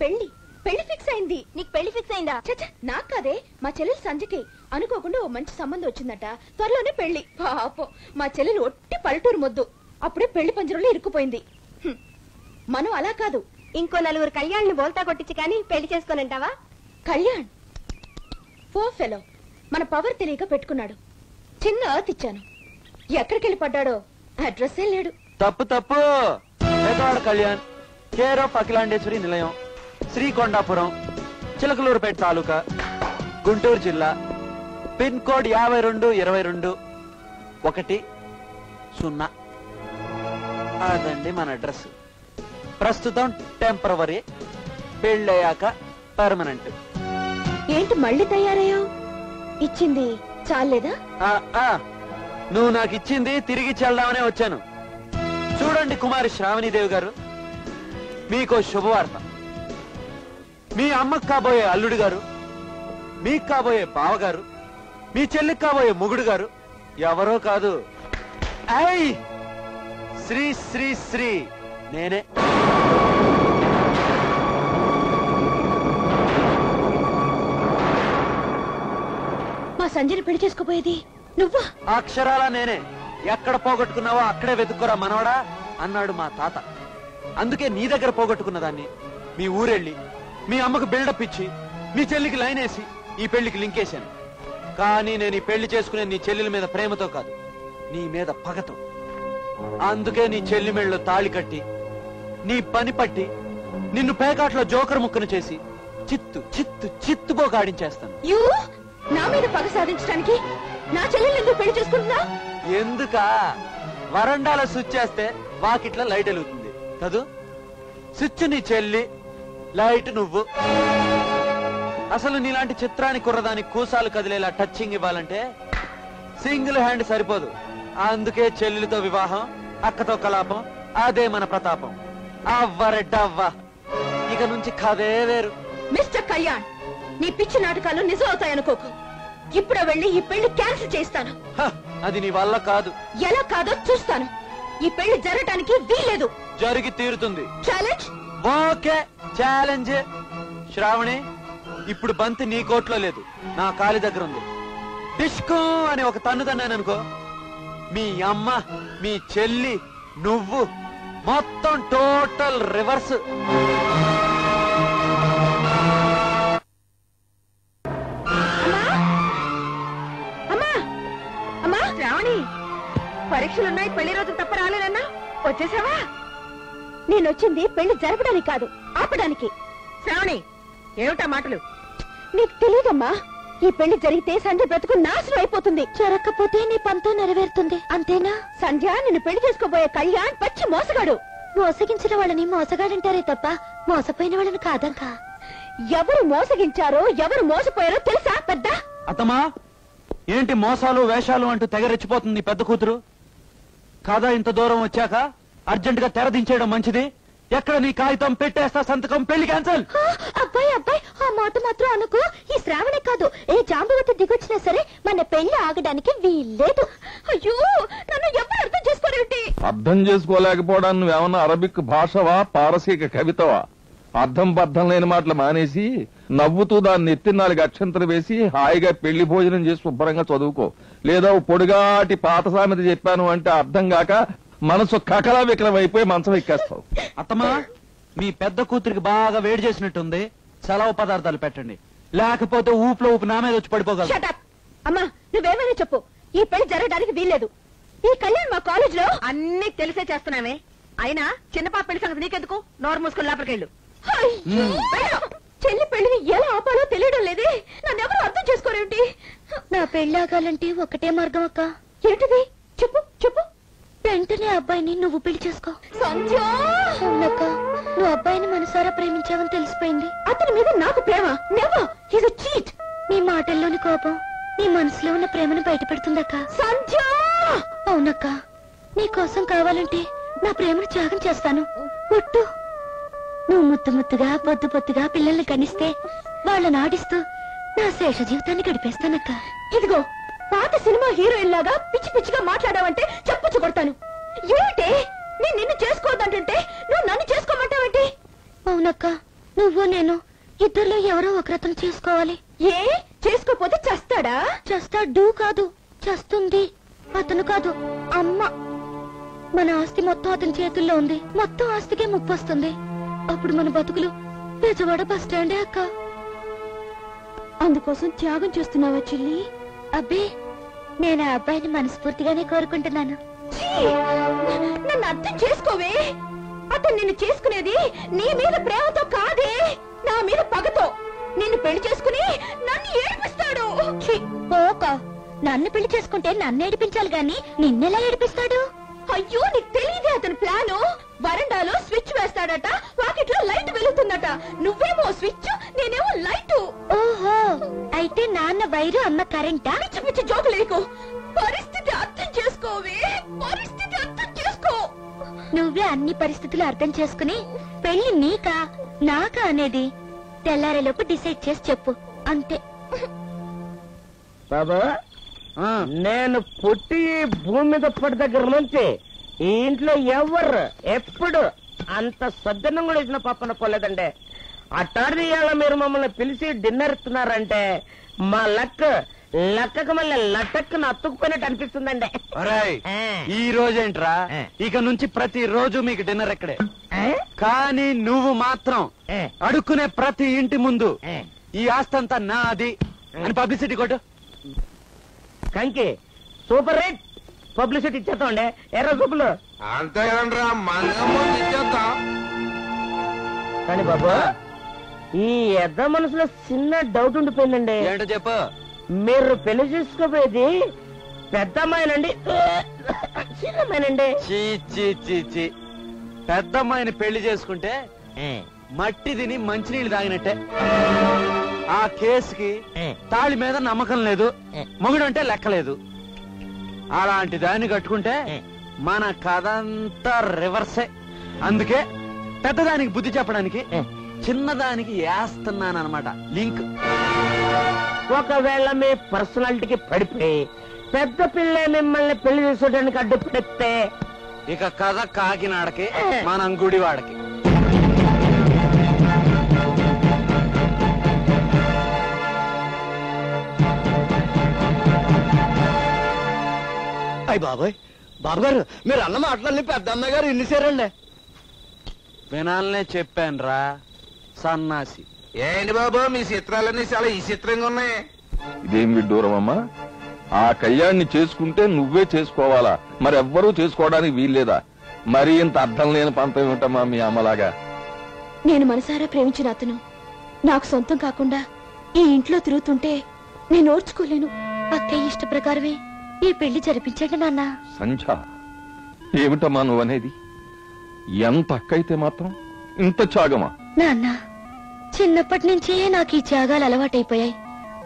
పెళ్ళి పెళ్ళి ఫిక్స్ అయింది. నీకు పెళ్ళి ఫిక్స్ అయిందా? చచ్చా నాకు కాదే. మా చెల్లెలు సంజకి అనుకోకుండా ఓ మంచి సంబంధం వచ్చిందట. త్వరలోనే పెళ్ళి పాపం. మా చెల్లెలు ఒట్టి పల్లెటూరు మొద్దు. అప్పుడే పెళ్ళి పంజరంలో ఇరుక్కుపోయింది. హ్మ్. మనం అలా కాదు. ఇంకో నలుగురు కళ్యాణ్ని బోల్తా కొట్టించి కానీ పెళ్ళి చేసుకోనంటావా? కళ్యాణ్. ఫో ఫెలో మన పవర్ తెలియక పెట్టుకున్నాడు. చిన్న అర్త్ ఇచ్చాను. ఎక్కడికి వెళ్ళి పడ్డాడో? అడ్రస్సే లేడు. తప్పు తప్పు. కళ్యాణ్. కేర్ ఆఫ్ అఖిలాండేశ్వరి నిలయం. శ్రీకొండాపురం చిలకలూరుపేట తాలూకా గుంటూరు జిల్లా పిన్ కోడ్ యాభై రెండు ఇరవై రెండు ఒకటి సున్నా. అదండి మన అడ్రస్. ప్రస్తుతం టెంపరవరీ పెళ్ళయ్యాక పర్మనెంట్. ఏంటి మళ్ళీ తయారయ్యావు? ఇచ్చింది చాలేదా? ఆ, ఆ, నువ్వు నాకు ఇచ్చింది తిరిగి చెల్దామనే వచ్చాను. చూడండి కుమారి శ్రావణీదేవి గారు మీకో శుభవార్త. మీ అమ్మకు కాబోయే అల్లుడు గారు మీకు కాబోయే బావగారు మీ చెల్లికి కాబోయే మొగుడు గారు ఎవరో కాదు. ఐ శ్రీ శ్రీ శ్రీ నేనే. మా సంజయని పెళ్ళి చేసుకోపోయేది నువ్వా? అక్షరాల నేనే. ఎక్కడ పోగొట్టుకున్నావో అక్కడే వెతుక్కురా మనవడా అన్నాడు మా తాత. అందుకే నీ దగ్గర పోగొట్టుకున్న దాన్ని మీ ఊరెళ్ళి మీ అమ్మకు బిల్డప్ ఇచ్చి మీ చెల్లికి లైన్ వేసి ఈ పెళ్ళికి లింకేశాను కానీ నేను ఈ పెళ్ళి చేసుకునే నీ చెల్లెల మీద ప్రేమతో కాదు నీ మీద పగతో. అందుకే నీ చెల్లి మెళ్ళలో తాళి కట్టి నీ పని పట్టి నిన్ను పేకాట్లో జోకర్ ముక్కను చేసి చిత్తు చిత్తు చిత్తుపోక ఆడించేస్తాను. యూ నా మీద పగ సాధించడానికి నా చెల్లెలు ఎందుకు పెళ్ళి చేసుకుంటున్నా? ఎందుక? వరండాల స్విచ్ చేస్తే వాకిట్ల లైట్ వెలుగుతుంది. కదూ స్విచ్ నీ చెల్లి లైట్ నువ్వు. అసలు నీలాంటి చిత్రాన్ని కుర్రదానికి కూసాలు కదిలేలా టచ్చింగ్ ఇవ్వాలంటే సింగిల్ హ్యాండ్ సరిపోదు. అందుకే చెల్లెలితో వివాహం అక్కతో కలాపం అదే మన ప్రతాపం. అవ్వరెడ్డవ్వ ఇక నుంచి కథే వేరు. మిస్టర్ కళ్యాణ్ నీ పిచ్చి నాటకాలు నిజం అవుతాయనుకోకు ఇప్పుడే వెళ్ళి ఈ పెళ్ళి క్యాన్సిల్ చేస్తాను అది నీ వల్ల కాదు. ఎలా కాదో చూస్తాను. ఈ పెళ్ళి జరగటానికి వీల్లేదు. జరిగి తీరుతుంది. ఛాలెంజ్? ఓకే ఛాలెంజ్ శ్రావణి ఇప్పుడు బంతి నీ కోట్లో లేదు నా కాలి దగ్గర ఉంది. డిస్కో అని ఒక తన్ను తన్నాను అనుకో మీ అమ్మ మీ చెల్లి నువ్వు మొత్తం టోటల్ రివర్స్. పరీక్షలున్నాయి పెళ్ళి రోజు తప్ప రాలేదన్నా. వచ్చేసావా? నేను వచ్చింది పెళ్ళి జరపడానికి కాదు ఆపడానికి. శ్రావణి ఏమిటా మాటలు? నీకు తెలియదమ్మా ఈ పెళ్ళి జరిగితే సంధ్య బ్రతుకు నాశనం అయిపోతుంది. జరగకపోతే నీ పంతో నెరవేరుతుంది అంతేనా? సంధ్య నిన్ను పెళ్ళి చేసుకోబోయే కళ్యాణ్ పచ్చి మోసగాడు. మోసగించిన వాళ్ళని మోసగాడంటారే తప్ప మోసపోయిన వాళ్ళని కాదంకా. ఎవరు మోసగించారో ఎవరు మోసపోయారో తెలుసా పెద్ద? అత్తమా ఏంటి మోసాలు వేషాలు అంటూ తెగరెచ్చిపోతుంది పెద్ద కూతురు? కాదా ఇంత దూరం వచ్చాక? అర్జెంట్గా తెరదించేయడం మంచిది. ఎక్కడ నీ కాగితం పెట్టేస్తా సంతకం పెళ్ళి క్యాన్సల్. అబ్బాయి అబ్బాయి ఆ మాట మాత్రం అనుకో. ఈ శ్రావణే కాదు ఏ జాంబవతి దిగొచ్చినా సరే మన పెళ్ళి ఆగడానికి వీల్లేదు. అయ్యో నన్ను ఎవరు అర్థం చేసుకోరేమిటి? అర్థం చేసుకోలేకపోవడానికి నువ్వేమన్నా అరబిక్ భాషవా పారసీక కవితవా? అర్థం బద్ధం లేని మాటలు మానేసి నవ్వుతూ దాన్ని ఎత్తి నాలుగు అక్షంతలు వేసి హాయిగా పెళ్ళి భోజనం చేసి శుభ్రంగా చదువుకో. లేదా ఓ పొడిగాటి పాత సామెత చెప్పాను అంటే అర్థం కాక మనసు కకలా వికలం అయిపోయి మంచం ఎక్కేస్తావు. అత్తమా మీ పెద్ద కూతురికి బాగా వేడి చేసినట్టుంది. సెలవు పదార్థాలు పెట్టండి. లేకపోతే ఊపులో ఊపి నా మీద వచ్చి పడిపోగలదు. అమ్మా నువ్వేమైనా చెప్పు. ఈ పెళ్ళి జరగడానికి వీల్లేదు. ఈ కళ్యాణ్ మా కాలేజ్లో అన్ని తెలిసే చేస్తున్నామే. అయినా చిన్న పాప పెళ్ళి సంగతి నీకెందుకు? నోరు మూసుకుని లోపలికెళ్ళు అయ్యో! చెల్లి పెళ్ళిని ఎలా ఆపాలో తెలియడం లేదే. నన్ను ఎవరు అర్థం చేసుకోరేమిటి? నా పెళ్ళి ఆగాలంటే ఒకటే మార్గం అక్క. ఏంటిది? అబ్బాయిని నువ్వు పెళ్ళి చేసుకో. అవునక్క నువ్వు అబ్బాయిని మనసారా ప్రేమించావని తెలిసిపోయింది. అతని మీద నాకు ప్రేమ. నెవర్ హిస్ చీట్ నీ మాటల్లోని కోపం నీ మనసులో ఉన్న ప్రేమను బయటపెడుతుందక్క. సంధ్య! అవునక్క నీ కోసం కావాలంటే నా ప్రేమను త్యాగం చేస్తాను. ఒట్టు. నువ్వు ముత్తు ముత్తుగా పొద్దు పొత్తుగా పిల్లల్ని కనిస్తే వాళ్ళని ఆడిస్తూ నా శేష జీవితాన్ని గడిపేస్తానక్క. ఇదిగో పాత సినిమా హీరోయిన్ లాగా పిచ్చి పిచ్చిగా మాట్లాడావంటే చెప్పుచ్చు కొడతాను. ఏమిటి? నేను నిన్ను చేసుకోవద్దంటుంటే నువ్వు నన్ను చేసుకోమంటావేంటి? అవునక్క నువ్వు నేను ఇద్దరిలో ఎవరో ఒకరతను చేసుకోవాలి. ఏ? చేసుకోపోతే చస్తాడా? చేస్తాడు కాదు చేస్తుంది. అతను కాదు అమ్మ. మన ఆస్తి మొత్తం అతని చేతుల్లో ఉంది. మొత్తం ఆస్తికే ముప్పు వస్తుంది అప్పుడు మన బతుకులు బెజవాడ బస్ స్టాండే అక్క. అందుకోసం త్యాగం చేస్తున్నావా చెల్లి? అబ్బే నేను ఆ అబ్బాయిని మనస్ఫూర్తిగానే కోరుకుంటున్నాను! నన్ను అర్థం చేసుకోవే. అతను నిన్ను చేసుకునేది నీ మీద ప్రేమతో కాదే నా మీద పగతో. నిన్ను పెళ్ళి చేసుకుని నన్ను ఏడిపిస్తాడు. పోక. నన్ను పెళ్ళి చేసుకుంటే నన్ను ఏడిపించాలి గాని నిన్నెలా ఏడిపిస్తాడు? అయ్యో నీకు తెలియదే అతని ప్లాను. వరండాలో స్విచ్ వేస్తాడట వాకిట్లో లైట్ వెలుగుతుందట. నువ్వేమో స్విచ్ నేనేమో లైట్. ఓహో అయితే నాన్న వైరు అమ్మ కరెంటా? పిచ్చి పిచ్చి జోకు లేకు పరిస్థితి చేసుకోవే? పరిస్థితి అర్థం చేసుకో. నువ్వే అన్ని పరిస్థితులు అర్థం చేసుకుని పెళ్ళి నీకా నాకా అనేది తెల్లారేలోపు డిసైడ్ చేసి చెప్పు. అంతే. బాబా ఆ, నేను పుట్టి ఈ భూమి మీద పడి దగ్గర నుంచి ఈ ఇంట్లో ఎవరు ఎప్పుడు అంత సద్దన్నం కూడా ఇచ్చిన పాపన పోలేదండి అట్టాడి ఇవాళ మీరు మమ్మల్ని పిలిచి డిన్నర్ ఇస్తున్నారంటే మా లక్ లక్కకు మళ్ళీ లటక్కున అత్తుకుపోయినట్టు అనిపిస్తుందండి. ఒరేయ్, ఆ. ఈ రోజేంట్రా? ఆ. ఇక నుంచి ప్రతి రోజు మీకు డిన్నర్ ఎక్కడే. ఆ? కానీ నువ్వు మాత్రం. అడుక్కునే ప్రతి ఇంటి ముందు ఆ. ఈ ఆస్తంతా నాది. అని పబ్లిసిటీ కొట్టు. కంకి సూపర్ రేట్ పబ్లిసిటీ ఇచ్చేస్తామండి. ఎర్ర సూపులు. అంతే కదండ్రా మన ఇచ్చేద్దాం కానీ బాబు ఈ ఎద్ద మనసులో చిన్న డౌట్ ఉండిపోయిందండి. ఏంటో చెప్పు. మీరు పెళ్ళి చేసుకోబోయేది పెద్ద అమ్మాయినండి చిన్న అమ్మాయినండి చీ చీ చీ చీ. పెద్దమ్మాయిని పెళ్ళి చేసుకుంటే మట్టి తిని మంచినీళ్ళు తాగినట్టే. ఆ కేసుకి తాళి మీద నమ్మకం లేదు మొగుడంటే లెక్కలేదు అలాంటి దాన్ని కట్టుకుంటే మన కథ అంతా రివర్సే. అందుకే పెద్దదానికి బుద్ధి చెప్పడానికి చిన్నదానికి వేస్తున్నానమాట లింక్. ఒకవేళ మీ పర్సనాలిటీకి పడిపోయి పెద్ద పిల్ల మిమ్మల్ని పెళ్ళి చేసుకోవడానికి అడ్డుపడితే ఇక కథ కాకినాడకి మనం గుడివాడకి. అయ్యి బాబాయ్ బాబు గారు మీరు అన్న మాటలన్నీ పెద్ద అమ్మాయి గారు ఇన్నిసారండి. వినాలనే చెప్పానురా సన్నాసి. ఏంటి బాబు మీ చిత్రాలన్నీ చాలా ఈ చిత్రంగా ఉన్నాయి. ఇదేం విడ్డూరం అమ్మా? ఆ కళ్యాణ్ణి చేసుకుంటే నువ్వే చేసుకోవాలా? మరెవ్వరూ చేసుకోవడానికి వీల్లేదా? మరి ఇంత అర్థం లేని పంతం ఏమిటమ్మా మీ అమ్మలాగా? నేను మనసారా ప్రేమించిన అతను? నాకు సొంతం కాకుండా ఈ ఇంట్లో తిరుగుతుంటే నేను ఓర్చుకోలేను. అక్కయ్య ఇష్ట ప్రకారమే ఈ పెళ్ళి జరిపించండి నాన్న. సంధ్య ఏమిటమ్మా నువ్వనేది? ఎంత అక్కయితే మాత్రం ఇంత త్యాగమా? నాన్న చిన్నప్పటి నుంచే నాకు ఈ త్యాగాలు అలవాటైపోయాయి.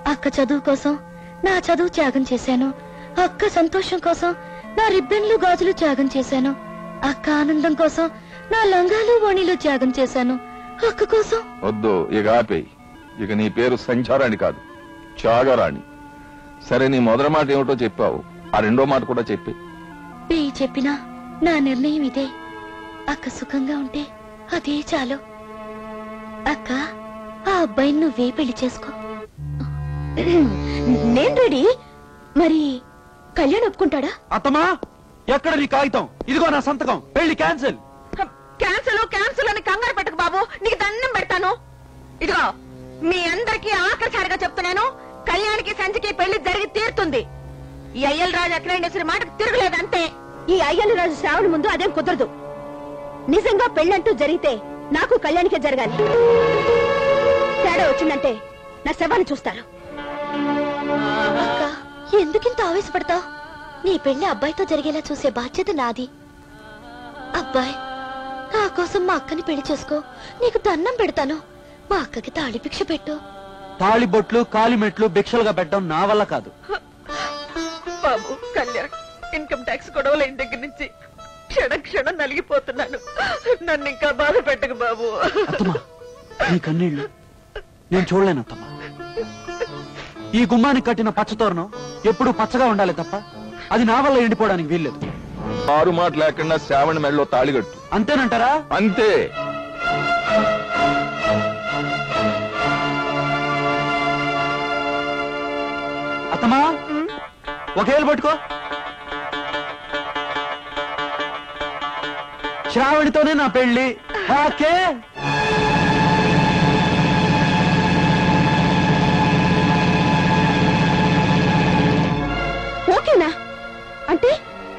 అక్క చదువు కోసం నా చదువు త్యాగం చేశాను. అక్క సంతోషం కోసం నా రిబ్బన్లు గాజులు త్యాగం చేశాను. అక్క ఆనందం కోసం నా లంగాలు ఓణీలు త్యాగం చేశాను. అక్క కోసం. వద్దు ఇక ఆపేయి. ఇక నీ పేరు సంచారాణి కాదు త్యాగరాణి. సరే నీ మొదటి మాట ఏమిటో చెప్పావు. ఆ రెండో మాట కూడా చెప్పి. పెయ్యి చెప్పినా నా నిర్ణయం ఇదే. అక్క సుఖంగా ఉంటే అదే చాలు. అక్క. ఆ అబ్బాయిని నువ్వే పెళ్ళి చేసుకో. నేను రెడీ. మరి కళ్యాణ్ ఒప్పుకుంటాడా? అత్తమా ఎక్కడ నీ కాగితం? ఇదిగో నా సంతకం. పెళ్ళి క్యాన్సిల్. క్యాన్సల్ క్యాన్సల్ అని కంగారు పెట్టకు బాబు. నీకు దండం పెడతాను. ఇదిగో మీ అందరికీ ఆఖరిసారిగా చెప్తున్నాను. కళ్యాణికి సంచికి పెళ్ళి జరిగి తీరుతుంది. ఈ అయ్యల్ రాజు అఖిలేండేశ్వరి మాటకు తిరగలేదు అంతే. ఈ అయ్యల్ రాజు శ్రావణ ముందు అదేం కుదరదు. నిజంగా పెళ్ళంటూ జరిగితే నాకు కళ్యాణికే జరగాలి. తేడా వచ్చిందంటే నా శవాన్ని చూస్తారు. అక్క ఎందుకింత ఆవేశపడతావు? నీ పెళ్ళి అబ్బాయితో జరిగేలా చూసే బాధ్యత నాది. అబ్బాయ్ నా కోసం మా అక్కని పెళ్ళి చేసుకో. నీకు దండం పెడతాను. మా అక్కకి తాళి భిక్ష పెట్టు. తాళిబొట్లు కాలిమెట్లు భిక్షలుగా పెట్టడం నా వల్ల కాదు. బాబు కళ్యాణ్ ఇన్కమ్ ట్యాక్స్ గొడవలైన దగ్గర నుంచి క్షణ క్షణం నలిగిపోతున్నాను. నన్ను ఇంకా బాధ పెట్టకు బాబు. అత్తమా నీ కన్నీళ్ళు నేను చూడలేను అత్తమ్మ. ఈ గుమ్మానికి కట్టిన పచ్చతోరణం ఎప్పుడు పచ్చగా ఉండాలి తప్ప అది నా వల్ల ఎండిపోవడానికి వీల్లేదు. ఆరు మాట లేకుండా శ్రావణ మెడలో తాళిగట్టు అంతేనంటారా? అంతే. అత్తమా ఒకేళ్ళు పట్టుకో. శ్రావణితోనే నా పెళ్ళి ఓకే. ఓకేనా అంటే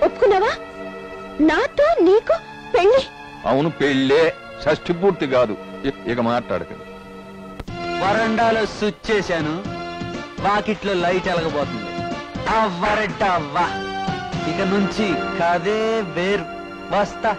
ఒప్పుకున్నావా? నాతో నీకు పెళ్ళి అవును పెళ్ళే. షష్ఠి పూర్తి కాదు. ఇక మాట్లాడకండి వరండాలో స్విచ్ చేశాను. వాకిట్లో లైట్ ఎలగబోతుంది అవ్వరటవ్వా ఇక నుంచి కదే వేరు. వస్తా.